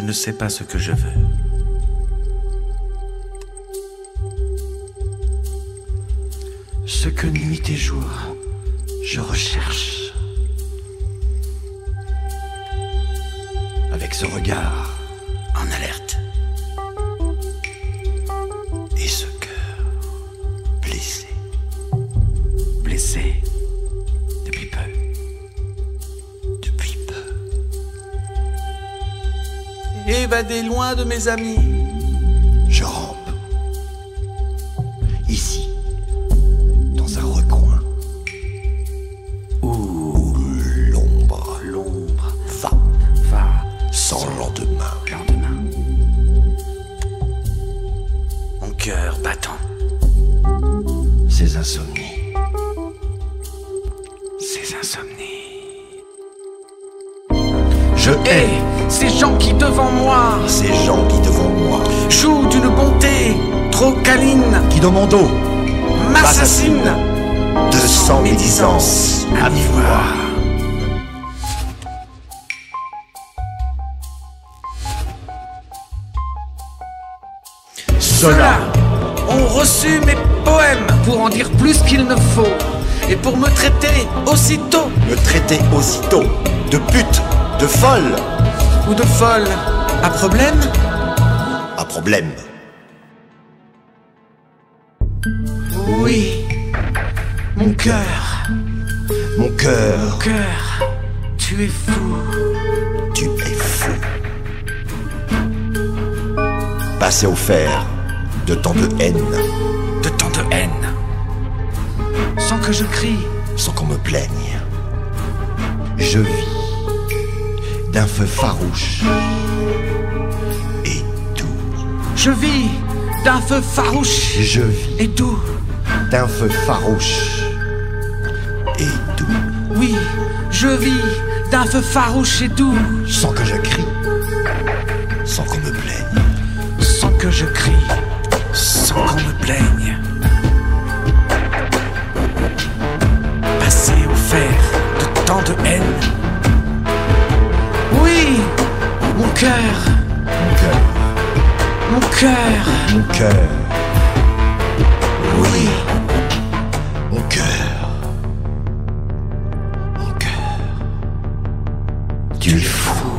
ne sais pas ce que je veux. Ce que nuit et jour, je recherche. Avec ce regard en alerte. Et ce cœur. Blessé. Évadé loin de mes amis. Je rampe. Ici. Dans un recoin. Où l'ombre L'ombre va va sans lendemain. lendemain. Mon cœur battant. Ces insomnies. Ces insomnies. Je Hé, ces gens qui devant moi ces gens qui devant moi, jouent d'une bonté trop câline, qui dans mon dos, m'assassinent de sans médisance à mi-voix. Ceux-là ont reçu mes poèmes pour en dire plus qu'il ne faut et pour me traiter aussitôt me traiter aussitôt de pute, de folle, ou de folle. À problème? À problème. Oui. Mon cœur, Mon cœur, cœur, tu es fou. tu es fou. Passé au fer de tant de haine, de tant de haine. Sans que je crie, sans qu'on me plaigne. Je vis d'un feu farouche et doux. je vis d'un feu farouche Je vis et doux. d'un feu farouche et doux. Oui, je vis d'un feu farouche et doux. Sans que je crie, sans qu'on me plaigne. Sans que je crie, cœur. Mon cœur. Mon cœur. Mon cœur. Oui. Mon cœur. Mon cœur. Tu es fou.